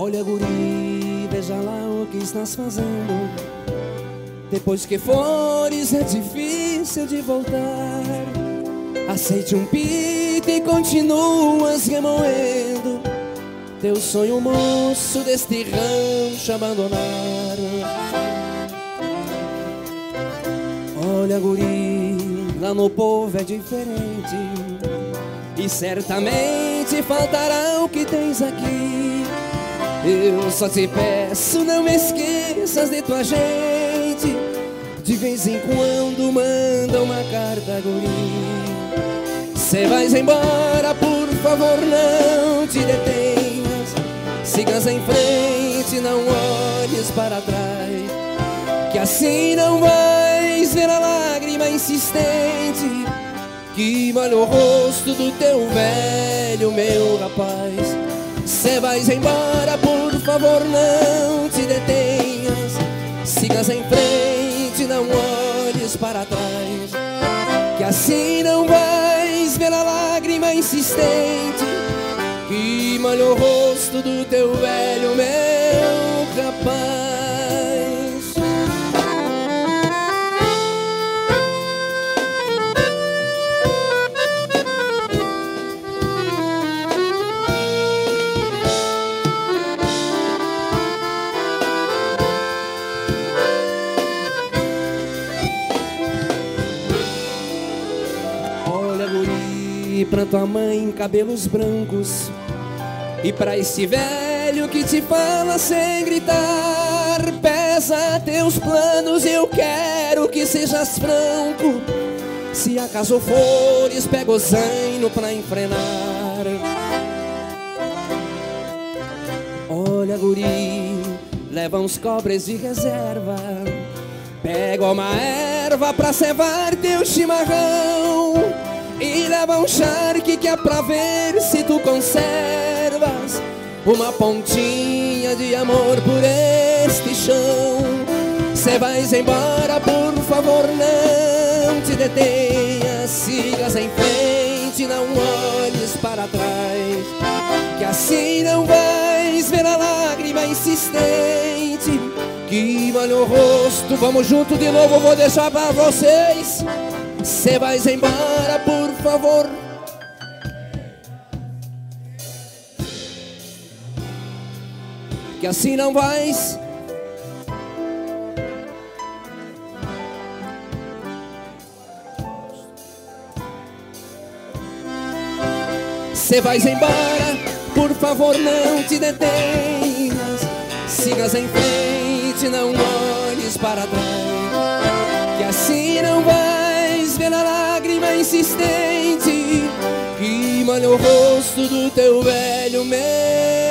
Olha, guri, veja lá o que estás fazendo. Depois que fores, é difícil de voltar. Aceite um pito e continuas remoendo. Teu sonho moço deste rancho abandonado. Olha, guri, lá no povo é diferente. E certamente faltará o que tens aqui. Eu só te peço, não esqueças de tua gente. De vez em quando manda uma carta, guri. Cê vais embora, por favor, não te detenhas. Sigas em frente, não olhes para trás. Que assim não vais ver a lágrima insistente que molha o rosto do teu velho, meu rapaz. Cê vais embora, favor, não te detenhas. Sigas em frente, não olhes para trás. Que assim não vais ver a lágrima insistente que molha o rosto do teu velho, meu rapaz. Pra tua mãe cabelos brancos. E pra esse velho que te fala sem gritar Pesa teus planos, eu quero que sejas franco. Se acaso fores, pega o zaino pra enfrenar. Olha guri, leva uns cobres de reserva. Pega uma erva pra cevar teu chimarrão e leva um charque que é pra ver se tu conservas Uma pontinha de amor por este chão. Cê vais embora, por favor não te detenhas Sigas em frente, não olhes para trás Que assim não vais ver a lágrima insistente. Que molha o rosto, vamos junto de novo, vou deixar pra vocês. Cê vais embora, favor. Que assim não vais. Cê vais embora, por favor, não te detenhas. Sigas em frente, não olhes para trás. Que assim não vai pela lágrima insistente que molha o rosto do teu velho meu.